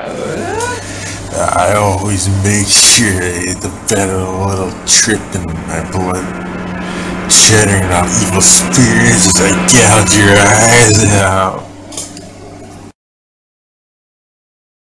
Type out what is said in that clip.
I always make sure the prevent a little trip in my blood, chattering off evil spirits as I gouge your eyes out.